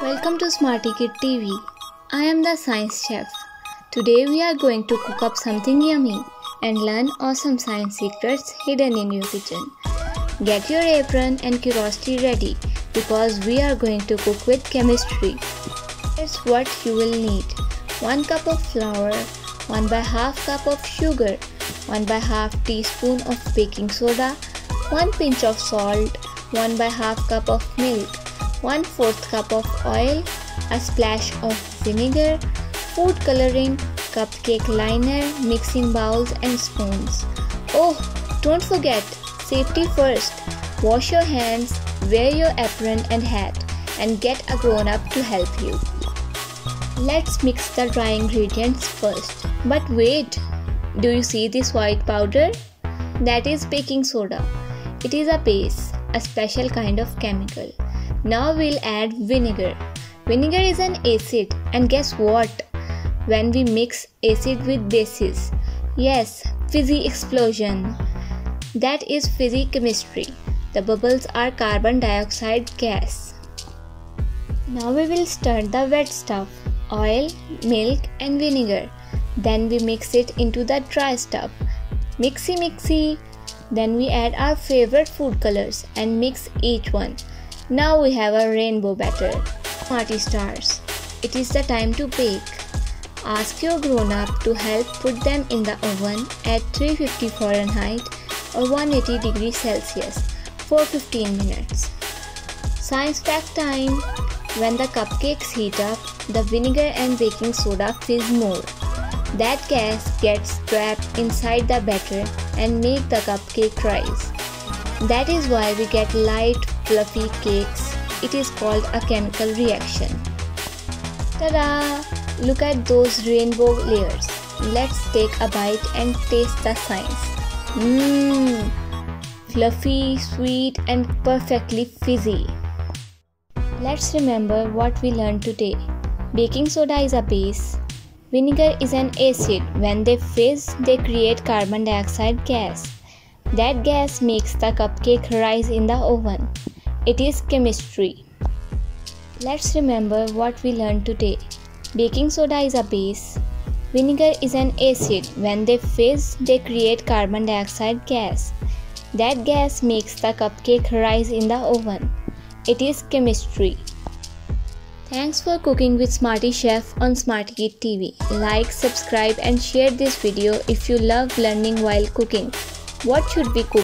Welcome to Smarty Kid TV. I am the science chef. Today we are going to cook up something yummy and learn awesome science secrets hidden in your kitchen. Get your apron and curiosity ready because we are going to cook with chemistry. Here's what you will need. 1 cup of flour, 1 by half cup of sugar, 1 by half teaspoon of baking soda, 1 pinch of salt, 1 by half cup of milk, 1 4th cup of oil, a splash of vinegar, food coloring, cupcake liner, mixing bowls and spoons. Oh, don't forget, safety first. Wash your hands, wear your apron and hat and get a grown up to help you. Let's mix the dry ingredients first. But wait, do you see this white powder? That is baking soda. It is a base, a special kind of chemical. Now we'll add vinegar. Vinegar is an acid and guess what? When we mix acid with bases, yes, fizzy explosion. That is fizzy chemistry. The bubbles are carbon dioxide gas. Now we will stir the wet stuff, oil, milk and vinegar. Then we mix it into the dry stuff. Mixy mixy. Then we add our favorite food colors and mix each one. Now we have a rainbow batter. Smarty stars. It is the time to bake. Ask your grown up to help put them in the oven at 350 Fahrenheit or 180 degrees Celsius for 15 minutes. Science fact time. When the cupcakes heat up, the vinegar and baking soda fizz more. That gas gets trapped inside the batter and make the cupcake rise. That is why we get light, fluffy cakes. It is called a chemical reaction. Ta-da! Look at those rainbow layers. Let's take a bite and taste the science. Mmm! Fluffy, sweet and perfectly fizzy. Let's remember what we learned today. Baking soda is a base. Vinegar is an acid. When they fizz, they create carbon dioxide gas. That gas makes the cupcake rise in the oven. It is chemistry. Let's remember what we learned today. Baking soda is a base. Vinegar is an acid. When they fizz, they create carbon dioxide gas. That gas makes the cupcake rise in the oven. It is chemistry. Thanks for cooking with Smarty Chef on Smarty Kid TV. Like, subscribe and share this video if you love learning while cooking. What should we cook?